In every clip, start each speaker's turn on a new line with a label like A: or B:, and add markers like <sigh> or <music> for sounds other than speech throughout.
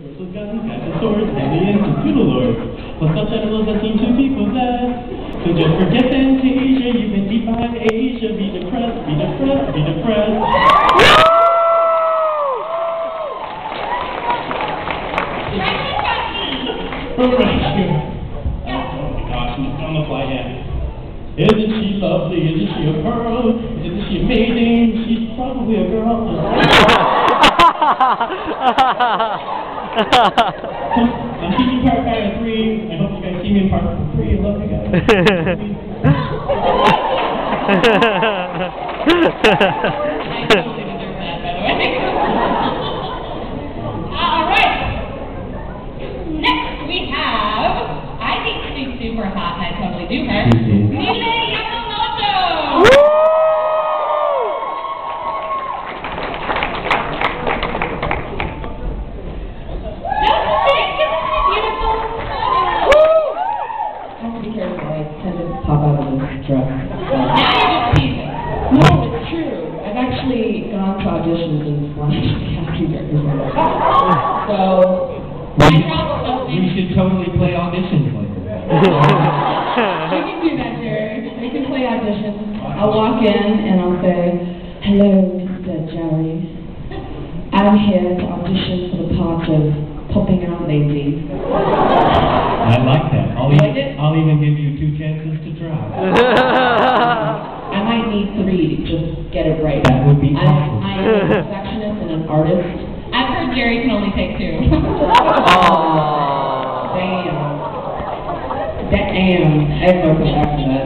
A: Crystal guns, <laughs> magic aliens, <laughs> and doodle lords. <laughs> Plus such animals that seem to be possessed. So just forget Fantasia, you can define Asia. Be depressed, be depressed, be depressed. Alright. Oh my gosh, I'm on the fly yet. Isn't she lovely? Isn't she a pearl? Isn't she amazing? She's probably a girl. I'm teaching part five and three. I hope you guys see me in part three. I love you guys.
B: Super hot, and I totally do her.
A: Later. <laughs>
C: we can do that, Jerry. We can play auditions. I'll walk in and I'll say, Hello, Mr. Jerry. I'm here to audition for the part of Popping Out Lady.
A: I like that. I'll
C: Like
A: even,
C: it?
A: I'll even give you two chances to try. <laughs>
C: I might need three to just get it right.
A: That would be
C: I'm. I'm a perfectionist and an artist.
B: I've heard Jerry can only take two. <laughs>
C: Damn. I have no that.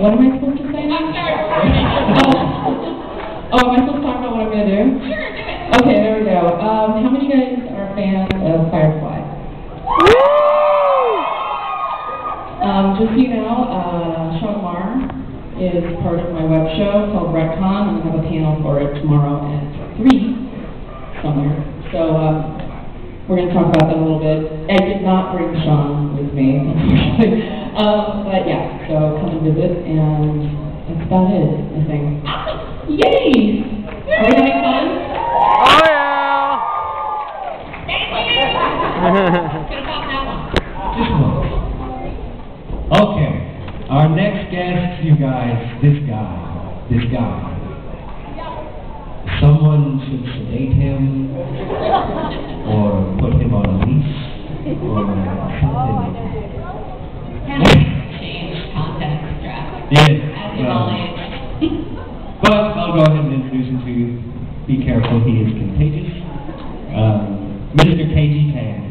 C: What am I supposed to say now?
B: I'm sorry.
C: Oh, am I supposed to talk about what I'm gonna do?
B: Sure, do it.
C: Okay, there we go. Um, how many of you guys are fans of Firefly? Um, just so you know, uh, Sean Marr is part of my web show called Retcon. I'm gonna have a panel for it tomorrow at three somewhere. So, um, we're gonna talk about that a little bit. I did not bring Sean with me, <laughs> um, but yeah, so come and visit, and that's about it, I think. <laughs> Yay! Are we having fun?
D: Oh yeah!
B: Thank you. Could have popped that one.
A: Just a moment. Okay, our next guest, you guys, this guy, this guy. Someone should sedate him, <laughs> or put him on a leash, or something.
B: Kind of change context draft.
A: Yes.
B: As
A: well. But I'll go ahead and introduce him to you. Be careful, he is contagious. Um, Mr. KG Tan.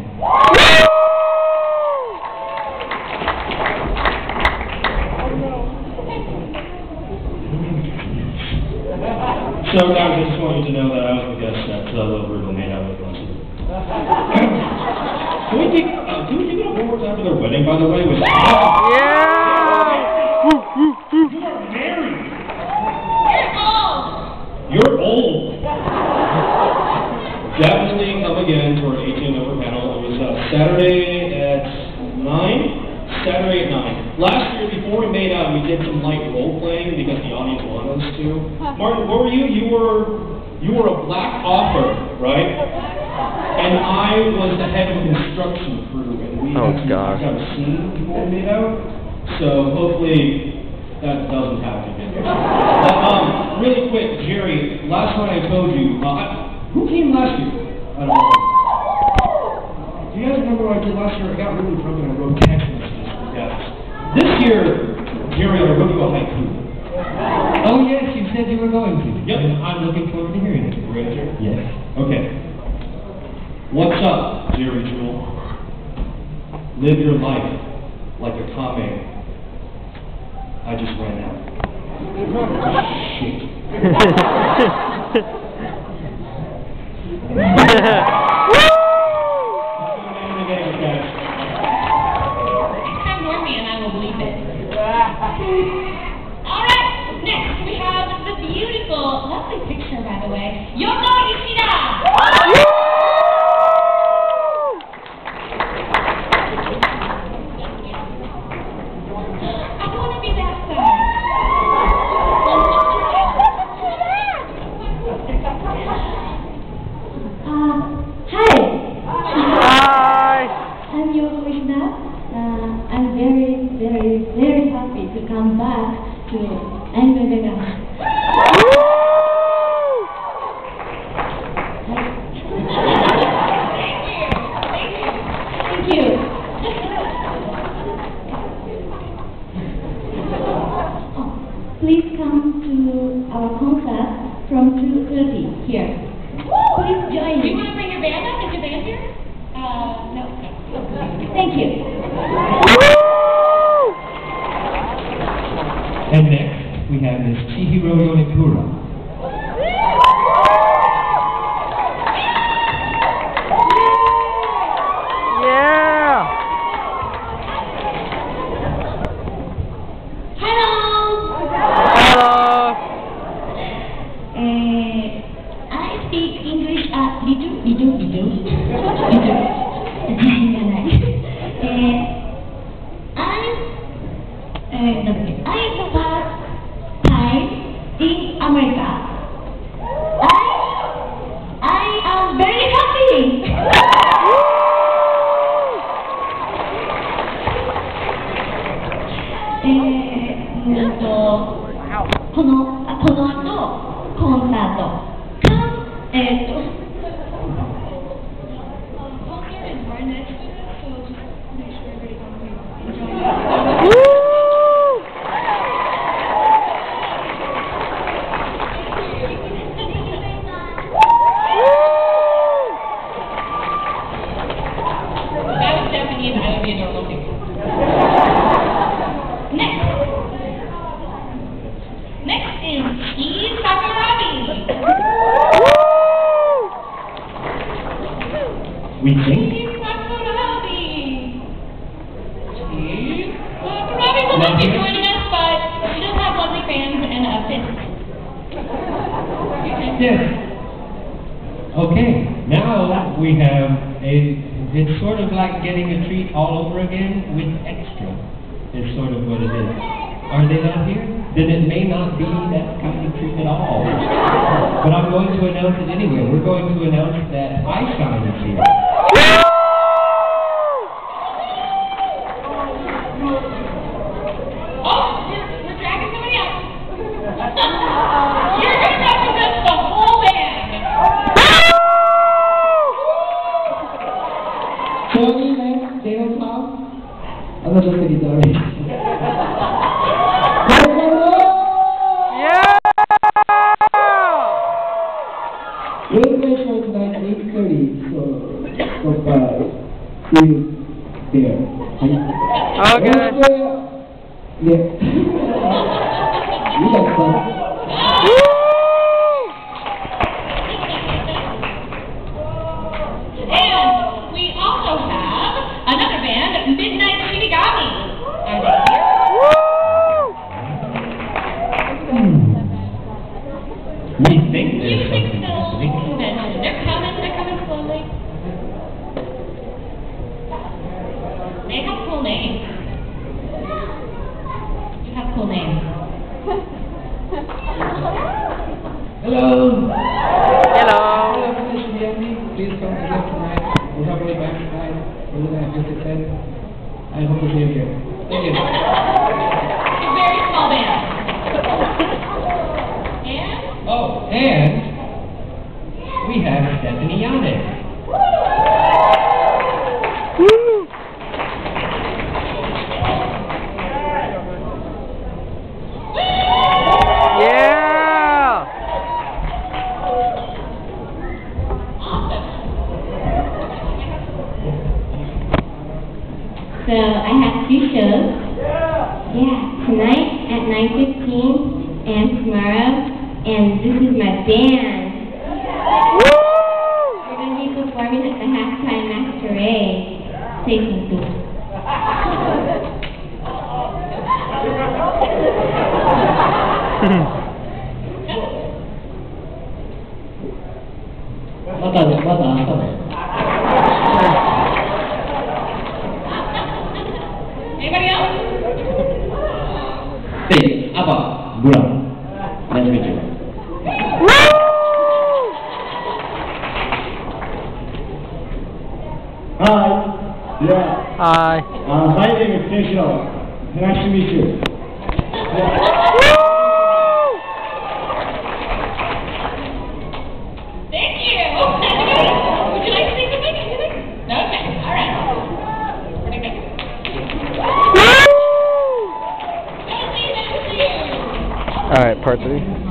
A: So I just want you to know that I was the guest that uh, Lil Brutal made out with Leslie. Can we take, uh, can we take it up one more time for their wedding, by the way? With
D: Yeah!
A: You are married!
B: You're old.
A: Definitely come again to our 18 over panel. It was uh, Saturday at 9? Saturday at 9. Last year, before we made out, we did some light role playing because the audience wanted us to. Martin, what were you? You were you were a black author, right? And I was the head of the construction crew, and we
D: Oh,
A: actually
D: God.
A: got a scene before we made out. So hopefully that doesn't happen again. <laughs> But, um, really quick, Jerry, last night I told you, uh, I- who came last year? I don't know. Do you guys remember what I did last year? I got really drunk and I wrote text messages for guys. This year, Jerry, I wrote you a haiku. <laughs> Oh, yes, you said you were going to. Yep. And I'm looking forward to hearing it. You ready, Jerry? Yes. Okay. What's up, Jerry Jewell? Live your life like a kame. I just ran out. <laughs> Shit. <laughs>
B: Next time warn me and I will bleep it. Alright, next we have the beautiful, lovely picture by the way, Yoko Ishida! I wanna be that side. here. Please join me. Do you want to bring your band up? Is your band here? Uh, no. Thank you.
E: And next, we have Miss Chihiro
B: Yonekura.
E: Yes. Okay, now we have a, it's sort of like getting a treat all over again with extra, is sort of what it is. Are they not here? Then it may not be that kind of treat at all. But I'm going to announce it anyway. We're going to announce that iShine is here.
F: I'm not just a guitarist.
D: Yeah!
F: We'll play show tonight at 8.30, so stop by. See you there.
D: Okay.
F: Wednesday, Yeah. We're gonna have just said. I hope to see you here. Thank you.
B: It's a very small band. And
E: Oh, and we have Stephanie Yannick.
G: You.
B: Thank you. Would you like to say something? Anything? No? Okay. All right. Pretty good. Don't leave it to you.
D: Alright, part three.